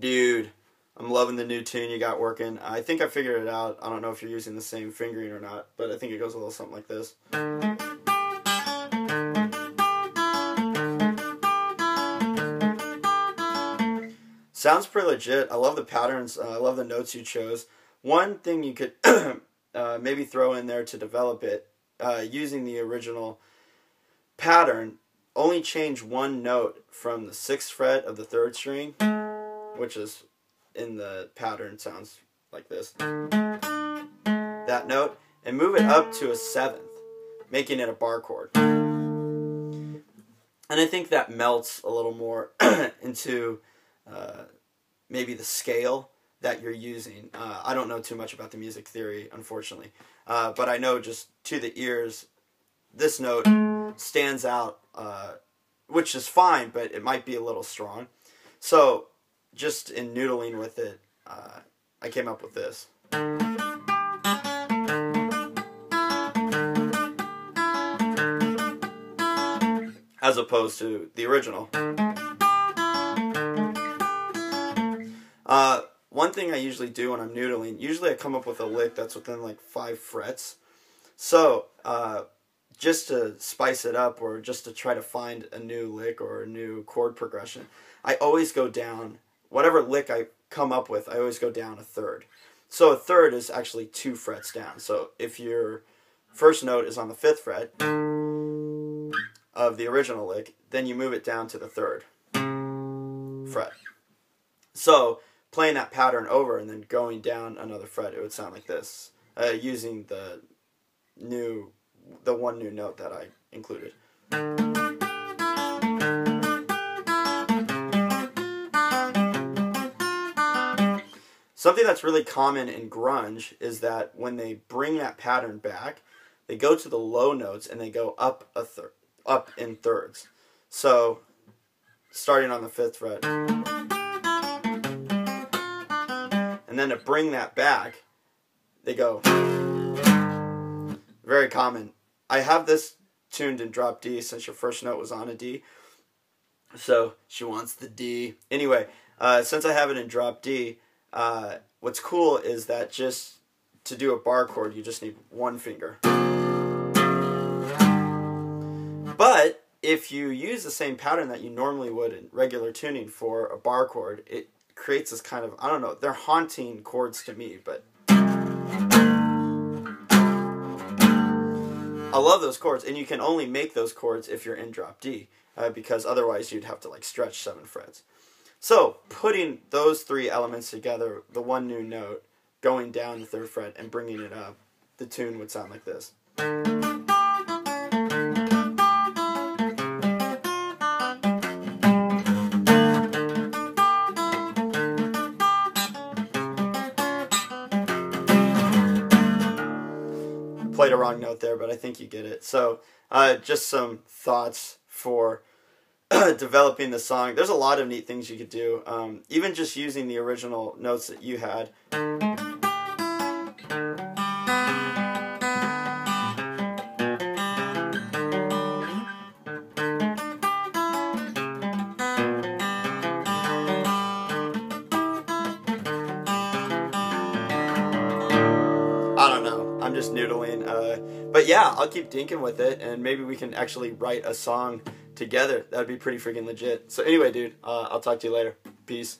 Dude, I'm loving the new tune you got working. I think I figured it out. I don't know if you're using the same fingering or not, but I think it goes a little something like this. Sounds pretty legit. I love the patterns. Uh, I love the notes you chose. One thing you could uh, maybe throw in there to develop it, uh, using the original pattern, only change one note from the sixth fret of the third string, which is in the pattern sounds like this. That note, and move it up to a seventh, making it a bar chord. And I think that melts a little more into uh, maybe the scale that you're using. Uh, I don't know too much about the music theory, unfortunately, uh, but I know just to the ears, this note stands out, uh, which is fine, but it might be a little strong. So, just in noodling with it, uh, I came up with this. As opposed to the original. Uh, one thing I usually do when I'm noodling, usually I come up with a lick that's within like five frets. So, uh, just to spice it up or just to try to find a new lick or a new chord progression, I always go down, whatever lick I come up with, I always go down a third. So a third is actually two frets down. So if your first note is on the fifth fret of the original lick, then you move it down to the third fret. So playing that pattern over and then going down another fret, it would sound like this, uh, using the new, the one new note that I included. Something that's really common in grunge is that when they bring that pattern back, they go to the low notes and they go up a third, up in thirds. So, starting on the fifth fret. And then to bring that back, they go. Very common. I have this tuned in drop D since your first note was on a D. So she wants the D. Anyway, uh, since I have it in drop D, uh, what's cool is that just to do a bar chord, you just need one finger. But if you use the same pattern that you normally would in regular tuning for a bar chord, it creates this kind of I don't know. They're haunting chords to me, but I love those chords, and you can only make those chords if you're in drop D, uh, because otherwise you'd have to like stretch seven frets. So putting those three elements together, the one new note, going down the third fret and bringing it up, the tune would sound like this. played a wrong note there, but I think you get it. So, uh, just some thoughts for developing the song. There's a lot of neat things you could do. Um, even just using the original notes that you had. I don't know. I'm just noodling. Uh, but yeah, I'll keep dinking with it, and maybe we can actually write a song together. That'd be pretty freaking legit. So anyway, dude, uh, I'll talk to you later. Peace.